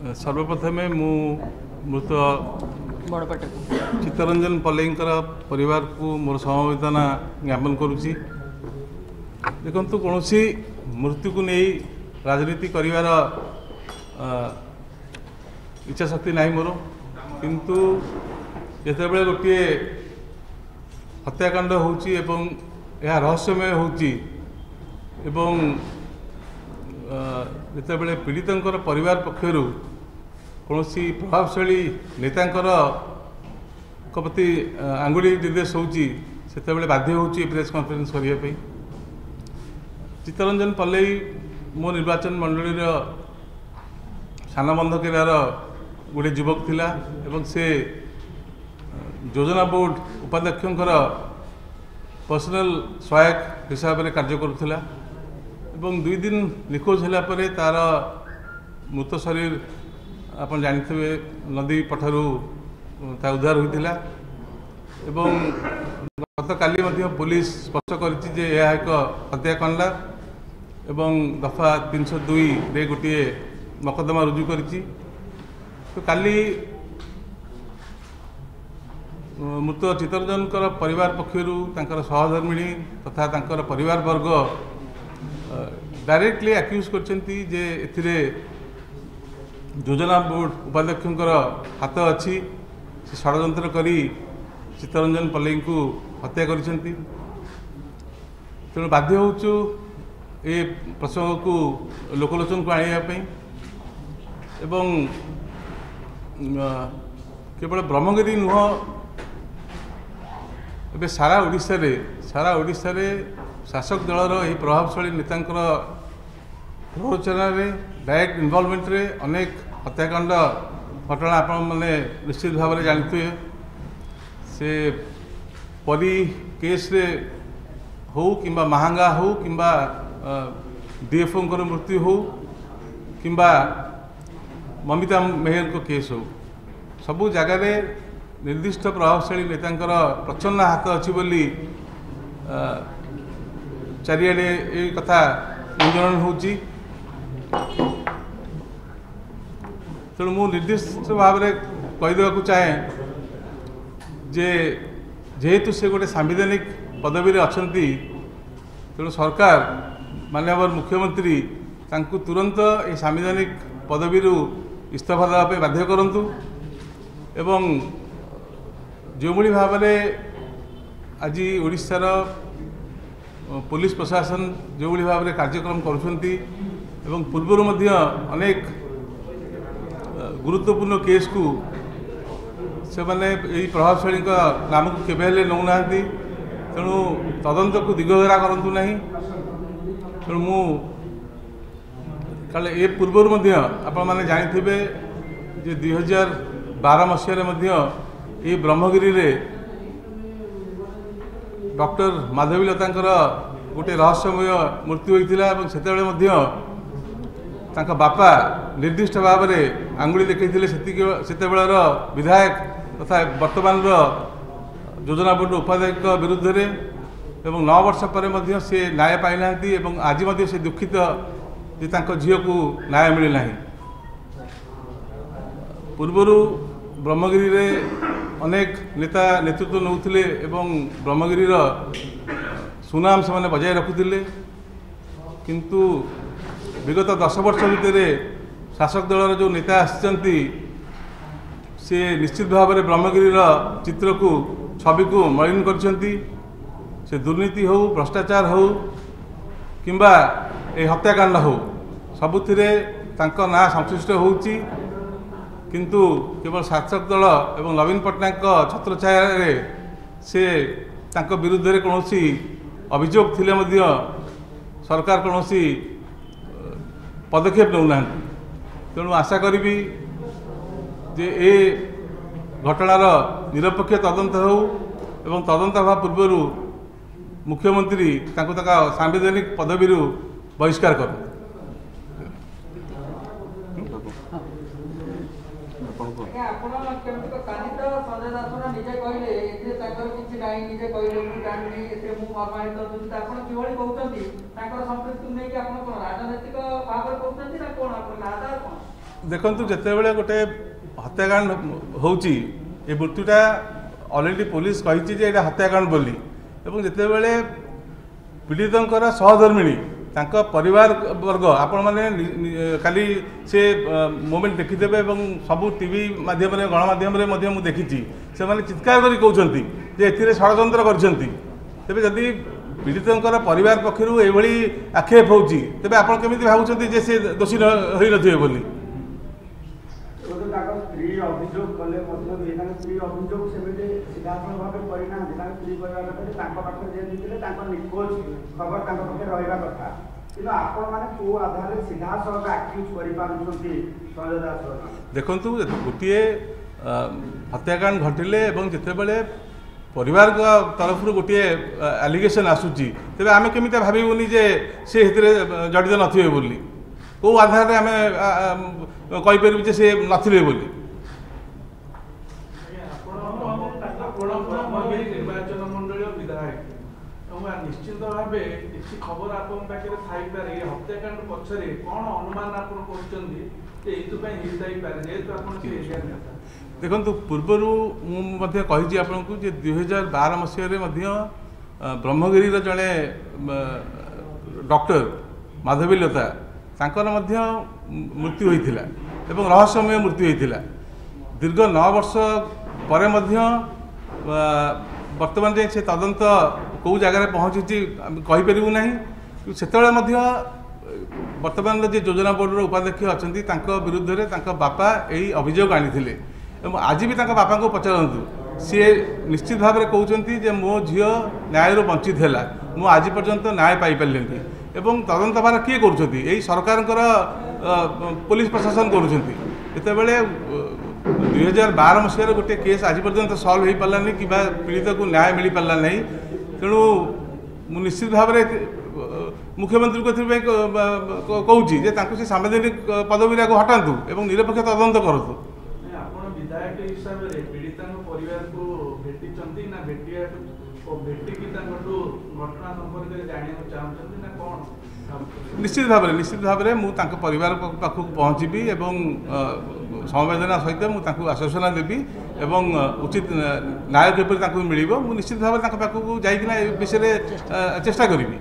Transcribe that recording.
ସର୍ବପ୍ରଥମେ ମୁଁ ମୃତ ଚିତ୍ତରଞ୍ଜନ ପଲେଇଙ୍କର ପରିବାରକୁ ମୋର ସମବେଦନା ଜ୍ଞାପନ କରୁଛି। ଦେଖନ୍ତୁ କୌଣସି ମୃତ୍ୟୁକୁ ନେଇ ରାଜନୀତି କରିବାର ଇଚ୍ଛାଶକ୍ତି ନାହିଁ ମୋର। କିନ୍ତୁ ଯେତେବେଳେ ଗୋଟିଏ ହତ୍ୟାକାଣ୍ଡ ହେଉଛି ଏବଂ ଏହା ରହସ୍ୟମୟ ହେଉଛି ଏବଂ ଯେତେବେଳେ ପୀଡ଼ିତଙ୍କର ପରିବାର ପକ୍ଷରୁ କୌଣସି ପ୍ରଭାବଶାଳୀ ନେତାଙ୍କର ଙ୍କ ପ୍ରତି ଆଙ୍ଗୁଳି ନିର୍ଦ୍ଦେଶ ହେଉଛି ସେତେବେଳେ ବାଧ୍ୟ ହେଉଛି ପ୍ରେସ୍ କନଫରେନ୍ସ କରିବା ପାଇଁ। ଚିତ୍ତରଞ୍ଜନ ପଲେଇ ମୋ ନିର୍ବାଚନ ମଣ୍ଡଳୀର ସାନ ବନ୍ଧକେରାର ଗୋଟିଏ ଯୁବକ ଥିଲା ଏବଂ ସେ ଯୋଜନା ବୋର୍ଡ଼ ଉପାଧ୍ୟକ୍ଷଙ୍କର ପର୍ସନାଲ ସହାୟକ ହିସାବରେ କାର୍ଯ୍ୟ କରୁଥିଲା। ଏବଂ ଦୁଇ ଦିନ ନିଖୋଜ ହେଲା ପରେ ତା'ର ମୃତ ଶରୀର ଆପଣ ଜାଣିଥିବେ ନଦୀ ପଠାରୁ ତା ଉଦ୍ଧାର ହୋଇଥିଲା ଏବଂ ଗତକାଲି ମଧ୍ୟ ପୋଲିସ ସ୍ପଷ୍ଟ କରିଛି ଯେ ଏହା ଏକ ହତ୍ୟାକାଣ୍ଡ ଏବଂ ଦଫା ତିନିଶହ ଦୁଇରେ ଗୋଟିଏ ମକଦ୍ଦମା ରୁଜୁ କରିଛି ତ କାଲି ମୃତ ଚିତ୍ତରଞ୍ଜନଙ୍କର ପରିବାର ପକ୍ଷରୁ ତାଙ୍କର ସହଧର୍ମିଣୀ ତଥା ତାଙ୍କର ପରିବାର ବର୍ଗ ଡାଇରେକ୍ଟଲି ଆକ୍ୟୁଜ୍ କରିଛନ୍ତି ଯେ ଏଥିରେ ଯୋଜନା ବୋର୍ଡ଼ ଉପାଧ୍ୟକ୍ଷଙ୍କର ହାତ ଅଛି। ସେ ଷଡ଼ଯନ୍ତ୍ର କରି ଚିତ୍ତରଞ୍ଜନ ପଲେଇଙ୍କୁ ହତ୍ୟା କରିଛନ୍ତି। ତେଣୁ ବାଧ୍ୟ ହେଉଛୁ ଏ ପ୍ରସଙ୍ଗକୁ ଲୋକଲୋଚନକୁ ଆଣିବା ପାଇଁ ଏବଂ କେବଳ ବ୍ରହ୍ମଗିରି ନୁହଁ ଏବେ ସାରା ଓଡ଼ିଶାରେ ସାରା ଓଡ଼ିଶାରେ ଶାସକ ଦଳର ଏହି ପ୍ରଭାବଶାଳୀ ନେତାଙ୍କର ପ୍ରରୋଚନାରେ ଡାଇରେକ୍ଟ ଇନଭଲଭମେଣ୍ଟରେ ଅନେକ ହତ୍ୟାକାଣ୍ଡ ଘଟଣା ଆପଣମାନେ ନିଶ୍ଚିତ ଭାବରେ ଜାଣିଥିବେ। ସେ ପରି କେସ୍ରେ ହେଉ କିମ୍ବା ମାହାଙ୍ଗା ହେଉ କିମ୍ବା ଡିଏଫ୍ଓଙ୍କର ମୃତ୍ୟୁ ହେଉ କିମ୍ବା ମମିତା ମେହେରଙ୍କ କେସ୍ ହେଉ ସବୁ ଜାଗାରେ ନିର୍ଦ୍ଦିଷ୍ଟ ପ୍ରଭାବଶାଳୀ ନେତାଙ୍କର ପ୍ରଚ୍ଛନ୍ନ ହାତ ଅଛି ବୋଲି ଅ, ଚାରିଆଡ଼େ ଏଇ କଥା ଗୁଞ୍ଜରଣ ହେଉଛି। ତେଣୁ ମୁଁ ନିର୍ଦ୍ଦିଷ୍ଟ ଭାବରେ କହିଦେବାକୁ ଚାହେଁ ଯେ ଯେହେତୁ ସେ ଗୋଟେ ସାମ୍ବିଧାନିକ ପଦବୀରେ ଅଛନ୍ତି ତେଣୁ ସରକାର ମାନ୍ୟବର ମୁଖ୍ୟମନ୍ତ୍ରୀ ତାଙ୍କୁ ତୁରନ୍ତ ଏହି ସାମ୍ବିଧାନିକ ପଦବୀରୁ ଇସ୍ତଫା ଦେବା ପାଇଁ ବାଧ୍ୟ କରନ୍ତୁ ଏବଂ ଯେଉଁଭଳି ଭାବରେ ଆଜି ଓଡ଼ିଶାର ପୋଲିସ ପ୍ରଶାସନ ଯେଉଁଭଳି ଭାବରେ କାର୍ଯ୍ୟକ୍ରମ କରୁଛନ୍ତି ଏବଂ ପୂର୍ବରୁ ମଧ୍ୟ ଅନେକ ଅ, ଗୁରୁତ୍ୱପୂର୍ଣ୍ଣ କେସ୍କୁ ସେମାନେ ଏହି ପ୍ରଭାବଶାଳୀଙ୍କ ନାମକୁ କେବେ ହେଲେ ନେଉନାହାନ୍ତି ତେଣୁ ତଦନ୍ତକୁ ଦିଗହରା କରନ୍ତୁ ନାହିଁ ତେଣୁ ମୁଁ କାଳେ ଏ ପୂର୍ବରୁ ମଧ୍ୟ ଆପଣମାନେ ଜାଣିଥିବେ ଯେ ଦୁଇ ହଜାର ବାର ମସିହାରେ ମଧ୍ୟ ଏହି ବ୍ରହ୍ମଗିରିରେ ଡକ୍ଟର ମାଧବୀ ଲତାଙ୍କର ଗୋଟିଏ ରହସ୍ୟମୟ ମୃତ୍ୟୁ ହୋଇଥିଲା ଏବଂ ସେତେବେଳେ ମଧ୍ୟ ତାଙ୍କ ବାପା ନିର୍ଦ୍ଦିଷ୍ଟ ଭାବରେ ଆଙ୍ଗୁଳି ଦେଖାଇଥିଲେ ସେତିକି ସେତେବେଳର ବିଧାୟକ ତଥା ବର୍ତ୍ତମାନର ଯୋଜନା ବୋର୍ଡ଼ ଉପାଧ୍ୟକ୍ଷ ବିରୁଦ୍ଧରେ ଏବଂ ନଅ ବର୍ଷ ପରେ ମଧ୍ୟ ସେ ନ୍ୟାୟ ପାଇନାହାନ୍ତି ଏବଂ ଆଜି ମଧ୍ୟ ସେ ଦୁଃଖିତ ଯେ ତାଙ୍କ ଝିଅକୁ ନ୍ୟାୟ ମିଳିନାହିଁ। ପୂର୍ବରୁ ବ୍ରହ୍ମଗିରିରେ ଅନେକ ନେତା ନେତୃତ୍ୱ ନେଉଥିଲେ ଏବଂ ବ୍ରହ୍ମଗିରିର ସୁନାମ ସେମାନେ ବଜାୟ ରଖୁଥିଲେ। କିନ୍ତୁ ବିଗତ ଦଶ ବର୍ଷ ଭିତରେ ଶାସକ ଦଳର ଯେଉଁ ନେତା ଆସିଛନ୍ତି ସେ ନିଶ୍ଚିତ ଭାବରେ ବ୍ରହ୍ମଗିରିର ଚିତ୍ରକୁ ଛବିକୁ ମଳିନ କରିଛନ୍ତି। ସେ ଦୁର୍ନୀତି ହେଉ ଭ୍ରଷ୍ଟାଚାର ହେଉ କିମ୍ବା ଏ ହତ୍ୟାକାଣ୍ଡ ହେଉ ସବୁଥିରେ ତାଙ୍କ ନାଁ ସଂଶ୍ଳିଷ୍ଟ ହେଉଛି। କିନ୍ତୁ କେବଳ ଶାସକ ଦଳ ଏବଂ ନବୀନ ପଟ୍ଟନାୟକଙ୍କ ଛତ୍ରଛାୟାରେ ସେ ତାଙ୍କ ବିରୁଦ୍ଧରେ କୌଣସି ଅଭିଯୋଗ ଥିଲେ ମଧ୍ୟ ସରକାର କୌଣସି ପଦକ୍ଷେପ ନେଉନାହାନ୍ତି। ତେଣୁ ଆଶା କରିବି ଯେ ଏ ଘଟଣାର ନିରପେକ୍ଷ ତଦନ୍ତ ହେଉ ଏବଂ ତଦନ୍ତ ହେବା ପୂର୍ବରୁ ମୁଖ୍ୟମନ୍ତ୍ରୀ ତାଙ୍କୁ ତାଙ୍କ ସାମ୍ବିଧାନିକ ପଦବୀରୁ ବହିଷ୍କାର କରନ୍ତୁ ଆଜ୍ଞା ଆପଣ କେମିତି କାଲି ତ ସଞ୍ଜୟ ଦାସର ନିଜେ କହିଲେ ଏଥିରେ ତାଙ୍କର କିଛି ନାହିଁ ନିଜେ କହିଲେ ମୁଁ ଜାଣିନି ଏଥିରେ ମୁଁ ମର୍ମାହିତ ଦୂଷିତ ଆପଣ କିଭଳି କହୁଛନ୍ତି ତାଙ୍କର ସମ୍ପୃକ୍ତି ନେଇକି ଆପଣ କଣ ରାଜନୈତିକ ଭାବରେ କହୁଛନ୍ତି ନା କଣ ଆପଣ ଆଧାର କଣ? ଦେଖନ୍ତୁ ଯେତେବେଳେ ଗୋଟେ ହତ୍ୟାକାଣ୍ଡ ହେଉଛି ଏ ମୃତ୍ୟୁଟା ଅଲରେଡ଼ି ପୋଲିସ କହିଛି ଯେ ଏଇଟା ହତ୍ୟାକାଣ୍ଡ ବୋଲି। ଏବଂ ଯେତେବେଳେ ପୀଡ଼ିତଙ୍କର ସହଧର୍ମିଣୀ ତାଙ୍କ ପରିବାର ବର୍ଗ ଆପଣମାନେ ନି- ନି- କାଲି ସେ ମୁଭମେଣ୍ଟ ଦେଖିଦେବେ ଏବଂ ସବୁ ଟିଭି ମାଧ୍ୟମରେ ଗଣମାଧ୍ୟମରେ ମଧ୍ୟ ମୁଁ ଦେଖିଛି। ସେମାନେ ଚିତ୍କାର କରି କହୁଛନ୍ତି ଯେ ଏଥିରେ ଷଡ଼ଯନ୍ତ୍ର କରିଛନ୍ତି। ତେବେ ଯଦି ପୀଡ଼ିତଙ୍କର ପରିବାର ପକ୍ଷରୁ ଏଭଳି ଆକ୍ଷେପ ହେଉଛି ତେବେ ଆପଣ କେମିତି ଭାବୁଛନ୍ତି ଯେ ସେ ଦୋଷୀ ନ- ହୋଇନଥିବେ ବୋଲି? କିନ୍ତୁ ତାଙ୍କ ସ୍ତ୍ରୀ ଅଭିଯୋଗ କଲେ ମଧ୍ୟ ବି ତାଙ୍କ ସ୍ତ୍ରୀ ଅଭିଯୋଗ ସେମିତି ସିଧାସଳଖ ଭାବେ କରିନାହାନ୍ତି। ତାଙ୍କ ସ୍ତ୍ରୀ କହିବା କଥା ଯେ ତାଙ୍କ ପାଖରେ ଯେମିତି ଥିଲେ ତାଙ୍କ ନିଖୋଜ ଖବର ତାଙ୍କ ପାଖରେ ରହିବା କଥା। କିନ୍ତୁ ଆପଣମାନେ କୋଉ ଆଧାରରେ ସିଧାସଳଖ ଆକ୍ୟୁଜ କରିପାରୁଛନ୍ତି ସଞ୍ଜୟ ଦାସର ଦେଖନ୍ତୁ ଗୋଟିଏ ଅ, ହତ୍ୟାକାଣ୍ଡ ଘଟିଲେ ଏବଂ ଯେତେବେଳେ ପରିବାରଙ୍କ ତରଫରୁ ଗୋଟିଏ ଆଲିଗେସନ୍ ଆସୁଛି ତେବେ ଆମେ କେମିତି ଭାବିବୁନି ଯେ ସେ ସେଥିରେ ଅ, ଜଡ଼ିତ ନଥିବେ ବୋଲି? କେଉଁ ଆଧାରରେ ଆମେ ଆ, ଆ, କହିପାରିବୁ ଯେ ସେ ନଥିଲେ ବୋଲି ଆପଣ ବ୍ରହ୍ମଗିରି ନିର୍ବାଚନ ଏବଂ ନିଶ୍ଚିତ ଭାବେ କିଛି ଖବର ଆପଣଙ୍କ ପାଖରେ ଥାଇପାରେ ଏ ହତ୍ୟାକାଣ୍ଡ ପଛରେ କ'ଣ ଅନୁମାନ ଆପଣ କରୁଛନ୍ତି ଯେ ଏଇଥିପାଇଁ ହେଇଥାଇପାରେ ଯେହେତୁ ଆପଣ ସେ ଏରିଆ ନେତା ଦେଖନ୍ତୁ ପୂର୍ବରୁ ମୁଁ ମଧ୍ୟ କହିଛି ଆପଣଙ୍କୁ ଯେ ଦୁଇହଜାର ବାର ମସିହାରେ ମଧ୍ୟ ବ୍ରହ୍ମଗିରିର ଜଣେ ଡକ୍ଟର ମାଧବୀ ଲତା ତାଙ୍କର ମଧ୍ୟ ମୃତ୍ୟୁ ହୋଇଥିଲା ଏବଂ ରହସ୍ୟମୟ ମୃତ୍ୟୁ ହୋଇଥିଲା। ଦୀର୍ଘ ନଅ ବର୍ଷ ପରେ ମଧ୍ୟ ବର୍ତ୍ତମାନ ଯାଏଁ ସେ ତଦନ୍ତ କେଉଁ ଜାଗାରେ ପହଞ୍ଚିଛି ଆମେ କହିପାରିବୁ ନାହିଁ। କିନ୍ତୁ ସେତେବେଳେ ମଧ୍ୟ ବର୍ତ୍ତମାନର ଯିଏ ଯୋଜନା ବୋର୍ଡ଼ର ଉପାଧ୍ୟକ୍ଷ ଅଛନ୍ତି ତାଙ୍କ ବିରୁଦ୍ଧରେ ତାଙ୍କ ବାପା ଏହି ଅଭିଯୋଗ ଆଣିଥିଲେ ଏବଂ ଆଜି ବି ତାଙ୍କ ବାପାଙ୍କୁ ପଚାରନ୍ତୁ। ସିଏ ନିଶ୍ଚିତ ଭାବରେ କହୁଛନ୍ତି ଯେ ମୋ ଝିଅ ନ୍ୟାୟରୁ ବଞ୍ଚିତ ହେଲା। ମୁଁ ଆଜି ପର୍ଯ୍ୟନ୍ତ ନ୍ୟାୟ ପାଇପାରିଲିନି। ଏବଂ ତଦନ୍ତ ଭାର କିଏ କରୁଛନ୍ତି? ଏଇ ସରକାରଙ୍କର ଅ, ପୋଲିସ ପ୍ରଶାସନ କରୁଛନ୍ତି। ଯେତେବେଳେ ଦୁଇ ହଜାର ବାର ମସିହାରେ ଗୋଟିଏ କେସ୍ ଆଜି ପର୍ଯ୍ୟନ୍ତ ସଲ୍ଭ ହୋଇପାରିଲାନି କିମ୍ବା ପୀଡ଼ିତକୁ ନ୍ୟାୟ ମିଳିପାରିଲା ନାହିଁ ତେଣୁ ମୁଁ ନିଶ୍ଚିତ ଭାବରେ ଅ, ମୁଖ୍ୟମନ୍ତ୍ରୀଙ୍କୁ ଏଥିପାଇଁ କ- ବା- କ- କହୁଛି ଯେ ତାଙ୍କୁ ସେ ସାମ୍ବିଧାନିକ ପଦବୀରାକୁ ହଟାନ୍ତୁ ଏବଂ ନିରପେକ୍ଷ ତଦନ୍ତ କରନ୍ତୁ। ନାଇଁ, ଆପଣ ବିଧାୟକ ହିସାବରେ ପୀଡ଼ିତାଙ୍କ ପରିବାରକୁ ଭେଟିଛନ୍ତି ନା ଭେଟିବାକୁ ଓ ଭେଟିକି ତାଙ୍କଠୁ ଘଟଣା ସମ୍ପର୍କରେ ଜାଣିବାକୁ ଚାହୁଁଛନ୍ତି ନା କ'ଣ ଭାବୁଛନ୍ତି? ନିଶ୍ଚିତ ଭାବରେ ନିଶ୍ଚିତ ଭାବରେ ମୁଁ ତାଙ୍କ ପରିବାର ପ- ପାଖକୁ ପହଞ୍ଚିବି ଏବଂ ଅ, ସମବେଦନା ସହିତ ମୁଁ ତାଙ୍କୁ ଆଶ୍ୱାସନା ଦେବି ଏବଂ ଅ, ଉଚିତ ନ୍ୟାୟ କିପରି ତାଙ୍କୁ ମିଳିବ ମୁଁ ନିଶ୍ଚିତ ଭାବରେ ତାଙ୍କ ପାଖକୁ ଯାଇକିନା ଏ ବିଷୟରେ ଅ, ଚେଷ୍ଟା କରିବି